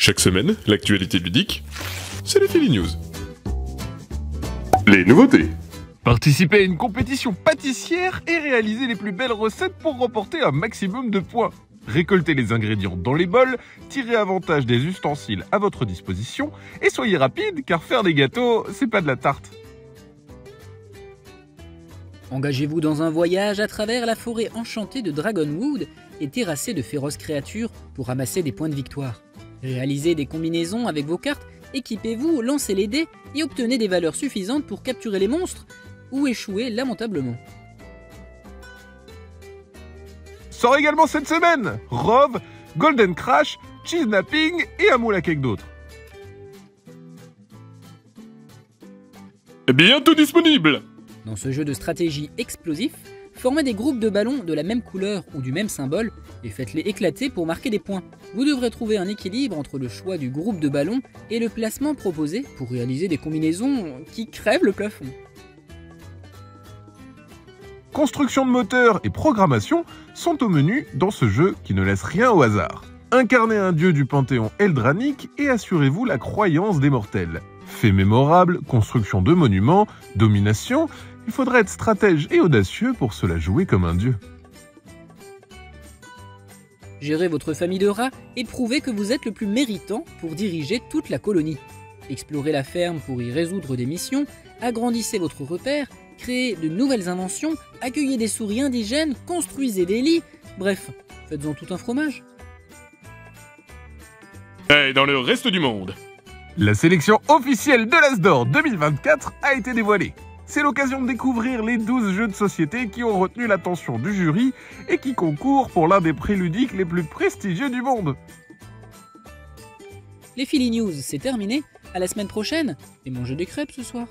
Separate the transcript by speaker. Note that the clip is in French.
Speaker 1: Chaque semaine, l'actualité ludique, c'est les Philly News. Les nouveautés.
Speaker 2: Participez à une compétition pâtissière et réalisez les plus belles recettes pour remporter un maximum de points. Récoltez les ingrédients dans les bols, tirez avantage des ustensiles à votre disposition et soyez rapide car faire des gâteaux, c'est pas de la tarte.
Speaker 3: Engagez-vous dans un voyage à travers la forêt enchantée de Dragonwood et terrassée de féroces créatures pour ramasser des points de victoire. Réalisez des combinaisons avec vos cartes, équipez-vous, lancez les dés et obtenez des valeurs suffisantes pour capturer les monstres ou échouer lamentablement.
Speaker 2: Sort également cette semaine Rove, Golden Crash, Cheese Napping et un moule à cake d'autres.
Speaker 1: Bientôt disponible
Speaker 3: Dans ce jeu de stratégie explosif, formez des groupes de ballons de la même couleur ou du même symbole et faites-les éclater pour marquer des points. Vous devrez trouver un équilibre entre le choix du groupe de ballons et le placement proposé pour réaliser des combinaisons qui crèvent le plafond.
Speaker 2: Construction de moteurs et programmation sont au menu dans ce jeu qui ne laisse rien au hasard. Incarnez un dieu du panthéon eldranique et assurez-vous la croyance des mortels. Fait mémorable, construction de monuments, domination, il faudra être stratège et audacieux pour se la jouer comme un dieu.
Speaker 3: Gérez votre famille de rats et prouvez que vous êtes le plus méritant pour diriger toute la colonie. Explorez la ferme pour y résoudre des missions, agrandissez votre repère, créez de nouvelles inventions, accueillez des souris indigènes, construisez des lits, bref, faites-en tout un fromage.
Speaker 1: Et dans le reste du monde
Speaker 2: La sélection officielle de l'Asdor 2024 a été dévoilée. C'est l'occasion de découvrir les 12 jeux de société qui ont retenu l'attention du jury et qui concourent pour l'un des prix ludiques les plus prestigieux du monde.
Speaker 3: Les Philly News, c'est terminé. À la semaine prochaine et mangez des crêpes ce soir.